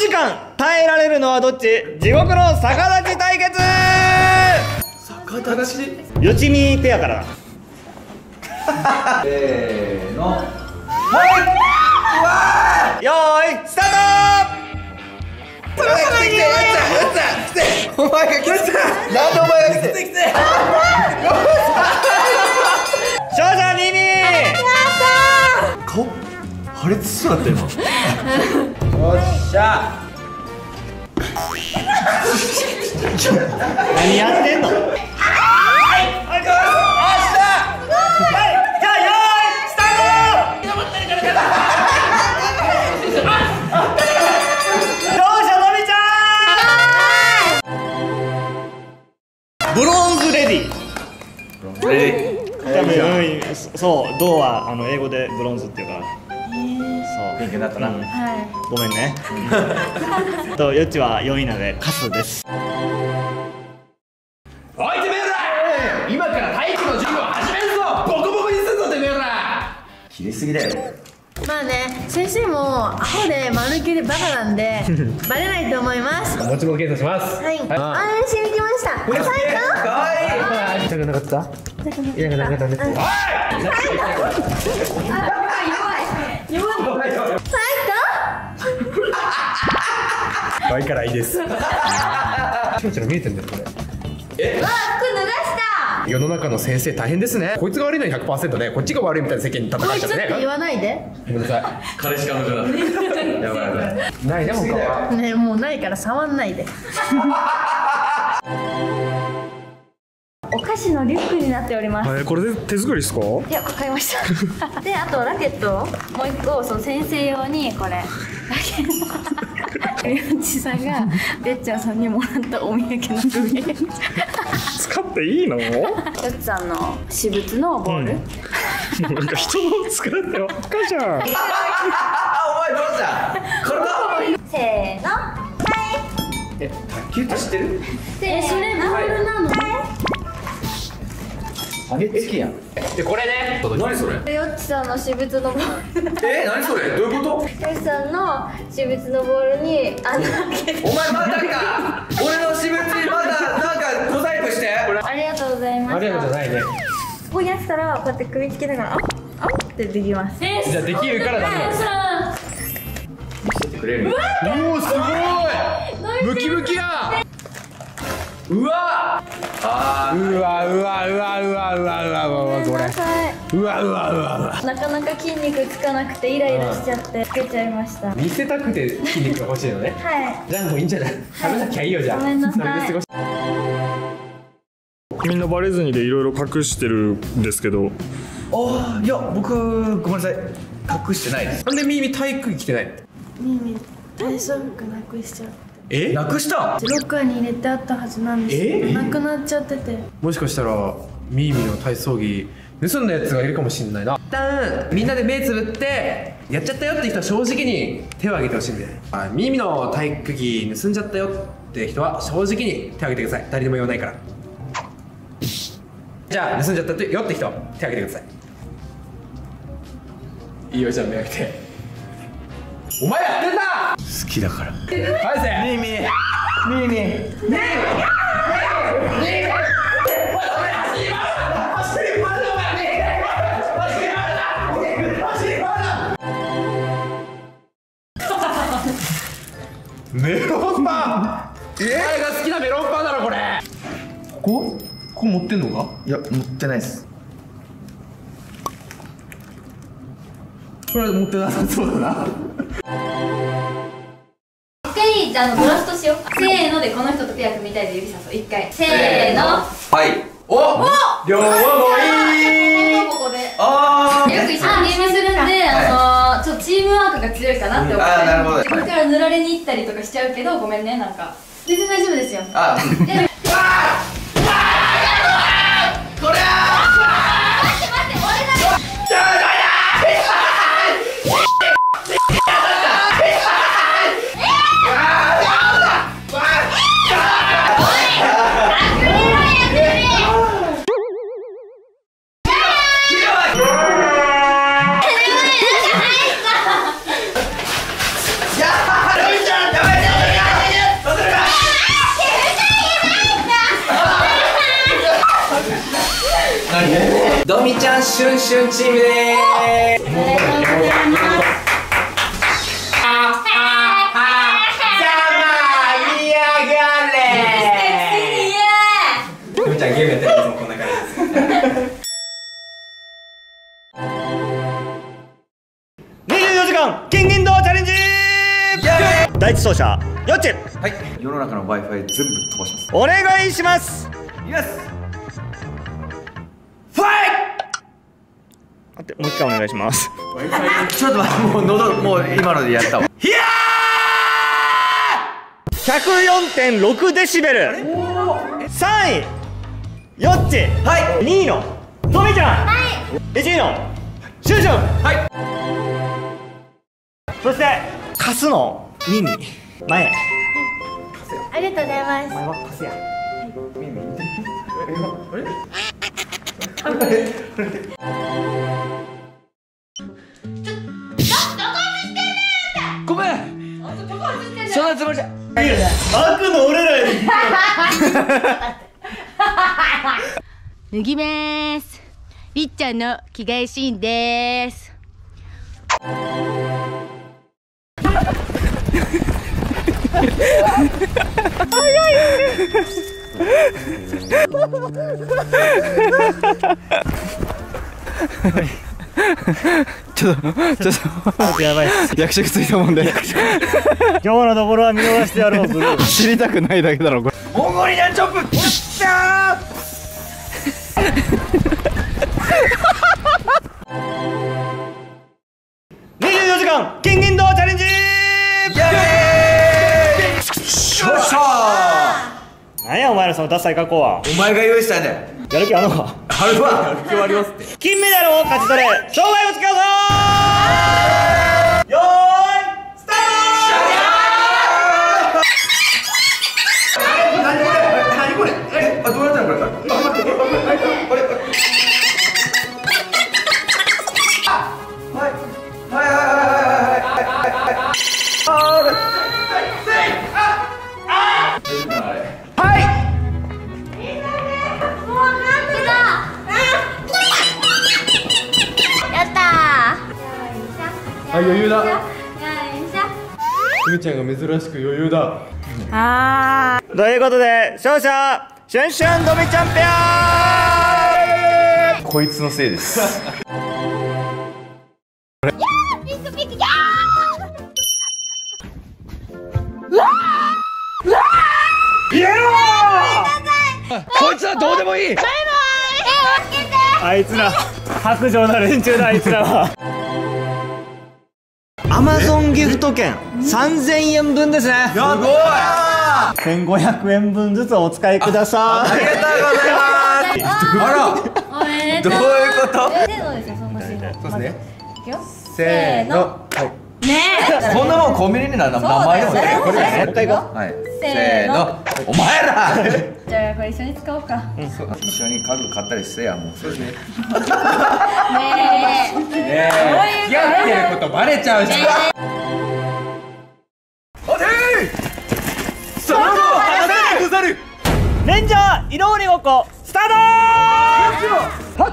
時間耐えられるのはどっち？地獄の逆立ち対決！逆立ち？よちみペアからだ。せーの。よーいスタート！お前が来てやったお前が来てなんでお前が来て来て勝者ミミ顔破裂しそうだった今 よっしゃ。何やってんの？はいじゃ。あよーいスタート。勝者のみちゃん。ブロンズレディ。え多分、うん、そそう、銅はあの英語でブロンズっていうか。ら。そう。勉強になったな。うん。はごめんね。と、よっちは4位なので、カスです。おいてめえら！今から体育の授業始めるぞ！ボコボコにすんぞてめえら！切りすぎだよ。いまあね先生もアホで間抜けでバカなんで バレないと思います。持ち物検査します。はい。あーしに来ました。最かわい。い。痛くなかった？高痛くなかった。痛くなかった。ね可愛いからいいですちょちょ見えてんだよこれえわあ服脱がした世の中の先生大変ですねこいつが悪いのに100%ねこっちが悪いみたいな世間に戦っちゃってねいつって言わないでごめんなさい彼氏彼女だやばいやばいないね他はねもうないから触んないでお菓子のリュックになっております。えーこれで手作りですか？いや買いました。であとラケット。をもう一個その先生用にこれ。ラケット。りょうちさんがべっちゃんさんにもらったお土産の上使っていいの？よっちさんの私物のボール、なんか人の使ってばっかじゃん。あお前どうした？これだせーの。え卓球って知ってる？えそれボールなの？あげつきやん。でこれね。何それ？よっちさんの私物のボール。え何それ？どういうこと？よっちさんの私物のボールに穴開けて。お前またか。俺の私物にまだなんか小細工して。ありがとうございましたありがとうじゃないねここにやってたらこうやって首つけながらあっあっってできます。じゃあできるからダメな。んです見せてくれる。おおすごい。ムキムキやうわあうわうわうわうわうわうわうわうわこれうわうわうわうわなかなか筋肉つかなくてイライラしちゃってつけちゃいました見せたくて筋肉が欲しいのねはいじゃあもういいんじゃない食べなきゃいいよじゃあごめんなさいそれで過ごしみんなバレずにでいろいろ隠してるんですけどあいや僕ごめんなさい隠してないですなんで耳体育着てないの耳体操服なくしちゃってえ？なくした？ロッカーに入れてあったはずなんです。けどなくなっちゃってて。もしかしたらミーミの体操着盗んだやつがいるかもしれないな。一旦みんなで目つぶってやっちゃったよって人は正直に手を挙げてほしいんで。あミーミの体育着盗んじゃったよって人は正直に手を挙げてください。誰にも言わないから。じゃあ盗んじゃったよって人手を挙げてください。いいよじゃあ目開けてお前やってんだ好きだから。返せ！ミーミー。ミーミー。メロンパン。お前が好きなメロンパンだろこれ。こ？こここ持ってんのか？いや持ってないですこれは持ってなさそうだな。一回じゃああのドラフトしよう。せーのでこの人とペア組みたいで指さそう。一回。せーの。はい。お両思いここであよく一緒にゲームするんで、あのー、ちょっとチームワークが強いかなって思ってあーなるほど。これから塗られに行ったりとかしちゃうけどごめんねなんか。全然大丈夫ですよ。あドミちゃんシュンシュンチームでーすおめでとうございます見上がれドミちゃんゲームやってるいつもこんな感じです24時間金銀銅チャレンジ第一走者よっちはい世の中の w i f i 全部飛ばしますお願いします。イエス待ってもう一回お願いします。ちょっと待ってもう喉もう今のでやったわ。いや104.6デシベル3位よっちはい2位のとみちゃん1位のシュンシュンはいそしてカスの耳前ありがとうございます前はカスやごめん。そんなつもりじゃ。悪の俺らに脱ぎます。りっちゃんの着替えシーンです。やばい役職ついたもんで今日のところは見逃してやろう知りたくないだけだろこれ。モンゴリアンチョップよっしゃ24時間金銀銅チャレンジ！よっしゃ何やお前らそのダサい格好は。ーお前が用意したんだよ。やる気あんのか？あるわ。やる気はあります。って金メダルを勝ち取れ。障害をつけようぞよーいスタ何これ？何これ？えあどうやったのこれ？あ待ってこれ？これ？これ？これ？はいはいはいはいはいはいはいや余裕だ。ーよいしょ。ふみちゃんが珍しく余裕だ。ー。ということで勝者シュンシュンドミチャンピオン。こいつのせいです。こいつはどうでもいい。あいつら白状な連中だあいつらはアマゾンギフト券3000円分ですね。すごい。あ1500円分ずつお使いください。りがとうございます。あら。どういうこと？そのシーンそうですね。せーのねえ。こんなもんコンビニになる名前でもそうだよこれねもう。一回行こはい。せせーーの。のお前ら。じゃあこれ一緒に使おうか。ねそう。一緒に家具買ったりしてやもう。そうですね。え。ね付き合ってることバレちゃうじゃん。その後離さないござる。レンジャー色鬼ごっこスタート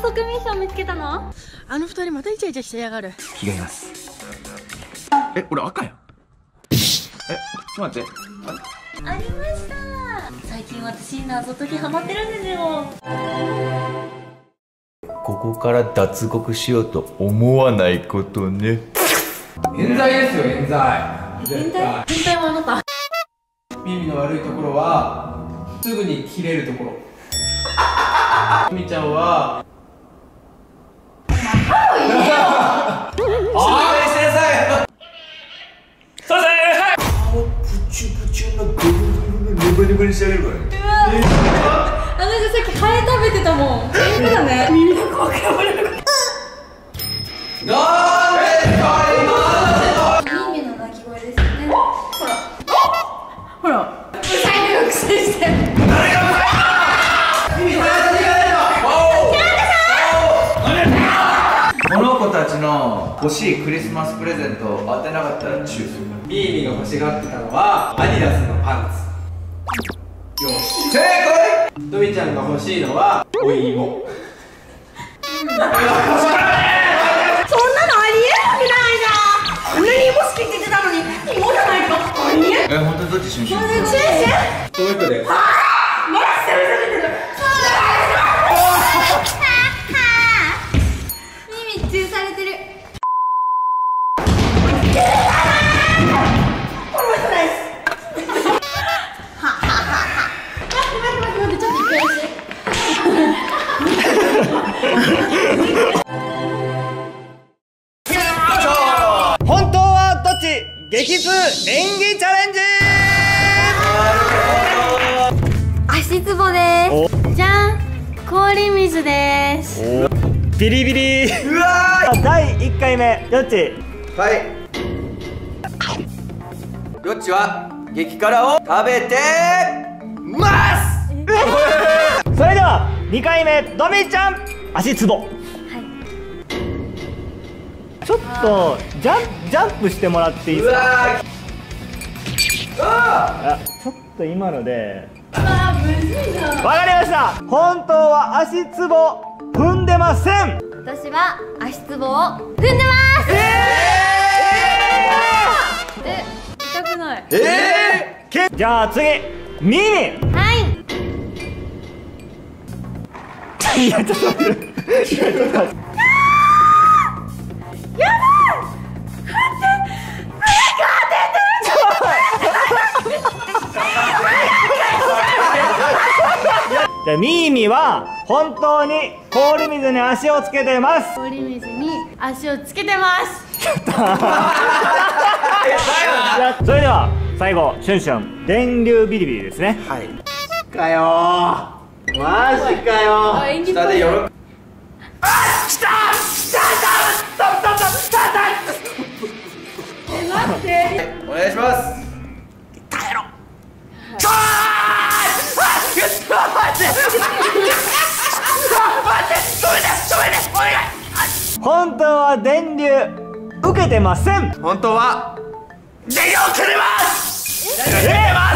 速ミッション見つけたの？あの二人またイチャイチャしてやがる。着替えます。え俺赤やん。えちょっと待って。ありました。最近私謎解きハマってるんですよ。ここから脱獄しようと思わないことね。冤罪ですよ冤罪。変態変態はあなた。耳の悪いところはすぐに切れるところ。みちゃんはあなんかさっきハエ食べてたもん本当だね耳の怖くやばれる耳の鳴き声ですねほらほらうさぎのくせしてこの子たちの欲しいクリスマスプレゼントを当てなかったらチューする。ミーミーが欲しがってたのはアディダスのパンツ。よし正解！ドミちゃんが欲しいのはおい芋。そんなのありえるわけないじゃん。あんなに芋好きって言ってたのに芋じゃないと。ありえ。え本当にどっち？シュンシュン。シュンシュン演技チャレンジ！足つぼです。じゃん。氷水です。ビリビリ。うわ第1回目。どっち。はい。どっちは激辛を食べてます。それでは2回目。ドミちゃん足つぼちょっとジャンジャンプしてもらっていいですか？わあちょっと今ので。わかりました。本当は足つぼ踏んでません。私は足つぼを踏んでます。え痛くない。えけじゃあ次耳はい。いやちょっと待って。いやちょっと待ってじゃあミーミは本当に氷水に足をつけてます氷水に足をつけてますそれでは最後シュンシュン電流ビリビリですねはいかよマジかよ下でよろお願いします。本当は電流受けてません本当は電流をくれます